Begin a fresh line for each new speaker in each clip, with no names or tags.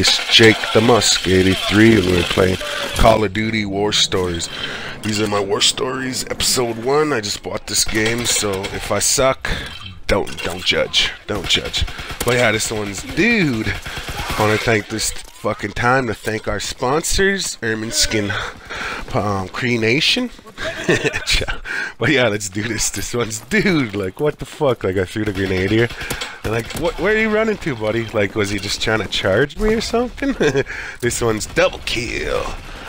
It's Jake the Musk 83 and we're playing Call of Duty War Stories. These are my War Stories episode 1. I just bought this game so if I suck, don't don't judge. Don't judge. But yeah, this one's dude. I want to thank this fucking time to thank our sponsors, Ermin Skin um, Cree Nation. but yeah, let's do this. This one's dude. Like, what the fuck? Like, I threw the grenade here. Like, what, where are you running to, buddy? Like, was he just trying to charge me or something? this one's double kill.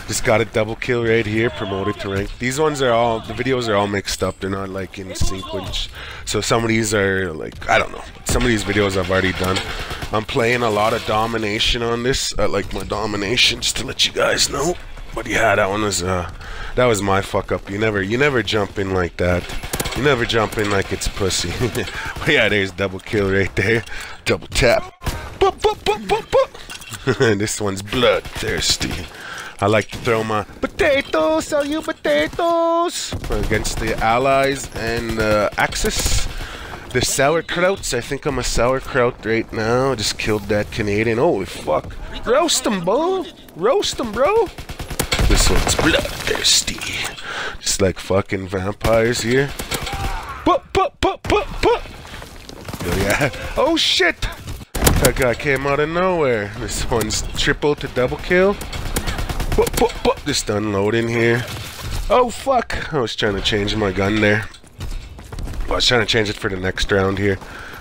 Just got a double kill right here, promoted to rank. These ones are all, the videos are all mixed up. They're not like in sequence. So some of these are like, I don't know. Some of these videos I've already done. I'm playing a lot of domination on this. I like my domination, just to let you guys know. But yeah, that one was, uh, that was my fuck up. You never, you never jump in like that. You never jump in like it's pussy. but yeah, there's double kill right there. Double tap. this one's bloodthirsty. I like to throw my potatoes, sell you potatoes against the allies and uh, Axis. The sauerkrauts, I think I'm a sauerkraut right now. Just killed that Canadian. Holy fuck. Roast them, bro. Roast them, bro. This one's bloodthirsty. Just like fucking vampires here. Yeah. Oh, shit. That guy came out of nowhere. This one's triple to double kill. Put, put, put. Just unloading here. Oh, fuck. I was trying to change my gun there. I was trying to change it for the next round here.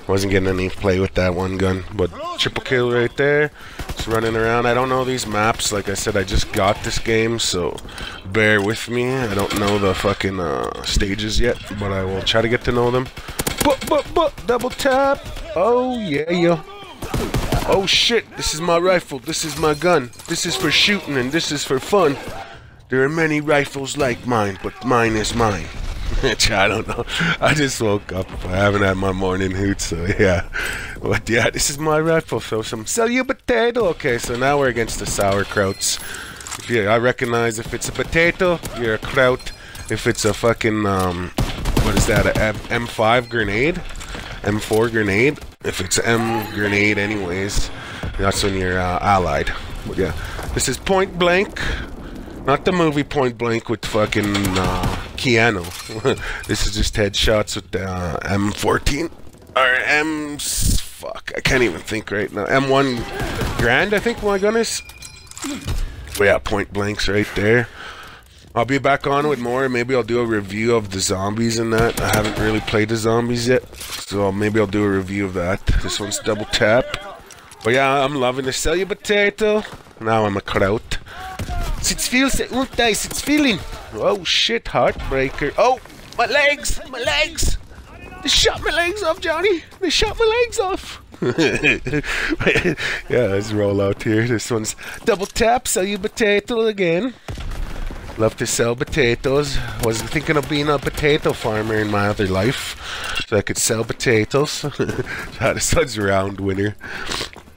Wasn't getting any play with that one gun. But triple kill right there. Just running around. I don't know these maps. Like I said, I just got this game, so bear with me. I don't know the fucking uh, stages yet, but I will try to get to know them. But, but, but, double tap. Oh, yeah, yeah. Oh, shit. This is my rifle. This is my gun. This is for shooting, and this is for fun. There are many rifles like mine, but mine is mine. I don't know. I just woke up. I haven't had my morning hoot, so yeah. But yeah, this is my rifle. So some sell you potato. Okay, so now we're against the sauerkrauts. Yeah, I recognize if it's a potato, you're a kraut. If it's a fucking um, what is that? M5 grenade, M4 grenade. If it's M grenade, anyways, that's when you're uh, allied. But yeah, this is point blank. Not the movie Point Blank with fucking uh, Keanu. this is just headshots with the uh, M14 or M. Fuck, I can't even think right now. M1 Grand, I think my is. But yeah, Point Blank's right there. I'll be back on with more. Maybe I'll do a review of the zombies and that. I haven't really played the zombies yet, so maybe I'll do a review of that. This one's double tap. But yeah, I'm loving the sell you potato. Now I'm a kraut. It feels und nice, it's feeling. Oh shit, heartbreaker. Oh, my legs, my legs. They shot my legs off, Johnny. They shot my legs off. yeah, let's roll out here. This one's double tap, sell you potato again. Love to sell potatoes. Was thinking of being a potato farmer in my other life, so I could sell potatoes. this one's round winner.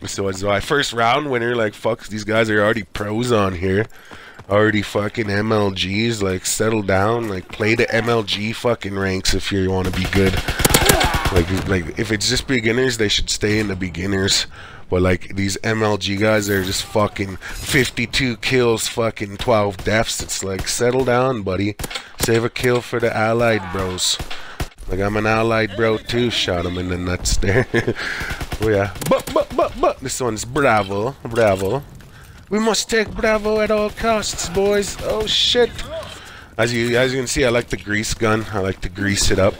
So it's my first round winner. Like, fuck, these guys are already pros on here. Already fucking MLGs. Like, settle down. Like, play the MLG fucking ranks if you want to be good. Like, like if it's just beginners, they should stay in the beginners. But like these MLG guys, they're just fucking 52 kills, fucking 12 deaths. It's like, settle down, buddy. Save a kill for the allied bros. Like I'm an allied bro too. Shot him in the nuts there. oh yeah. But but but but this one's Bravo. Bravo. We must take Bravo at all costs, boys. Oh shit. As you as you can see, I like the grease gun. I like to grease it up.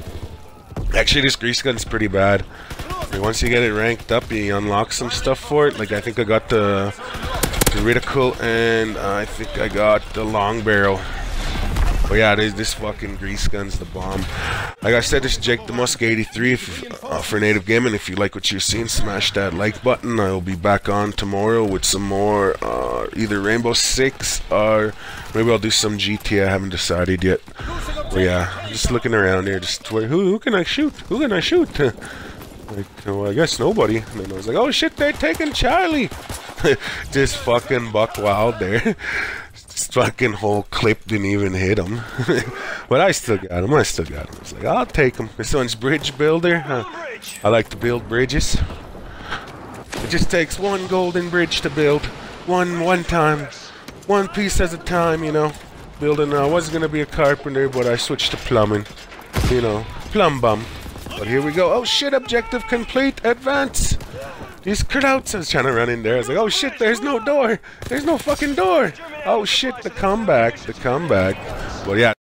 Actually, this grease gun's pretty bad. once you get it ranked up, you unlock some stuff for it. Like I think I got the, the reticle and uh, I think I got the long barrel. But yeah, this, this fucking grease gun's the bomb. Like I said, this is Jake the Musk 83 if, uh, for Native Gaming. If you like what you're seeing, smash that like button. I will be back on tomorrow with some more, uh, either Rainbow Six or maybe I'll do some GT. I haven't decided yet. Yeah, just looking around here, just who, who can I shoot? Who can I shoot? like, well, I guess nobody. And then I was like, oh shit, they're taking Charlie. just fucking buck wild there fucking whole clip didn't even hit him. but I still got him. I still got him. I was like, I'll take him. This one's bridge builder. Huh? I like to build bridges. It just takes one golden bridge to build. One, one time. One piece at a time, you know. Building, I was gonna be a carpenter, but I switched to plumbing. You know, plumb bum. But here we go. Oh shit, objective complete. Advance. These crowds. I was trying to run in there. I was like, oh shit, there's no door. There's no fucking door. Oh shit, the comeback. The comeback. But yeah.